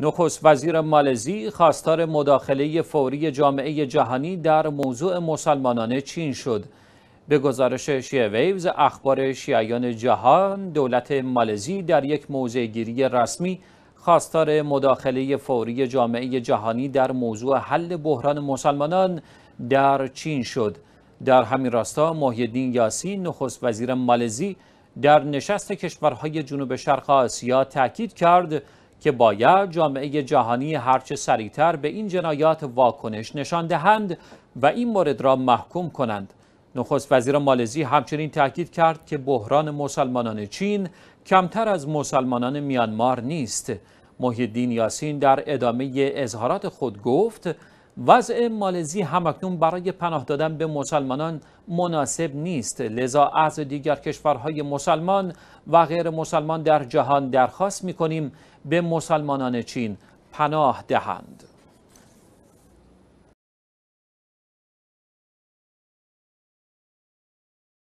نخست وزیر مالزی خواستار مداخله فوری جامعه جهانی در موضوع مسلمانان چین شد. به گزارش شیعه ویوز اخبار شیعیان جهان دولت مالزی در یک موضعگیری رسمی خواستار مداخله فوری جامعه جهانی در موضوع حل بحران مسلمانان در چین شد. در همین راستا محیدین یاسین نخست وزیر مالزی در نشست کشورهای جنوب شرق آسیا تاکید کرد که باید جامعه جهانی هرچه سریعتر به این جنایات واکنش نشان دهند و این مورد را محکوم کنند. نخست وزیر مالزی همچنین تاکید کرد که بحران مسلمانان چین کمتر از مسلمانان میانمار نیست. محیدین یاسین در ادامه اظهارات خود گفت وضع مالزی همکنون برای پناه دادن به مسلمانان مناسب نیست. لذا از دیگر کشورهای مسلمان و غیر مسلمان در جهان درخواست می کنیم به مسلمانان چین پناه دهند.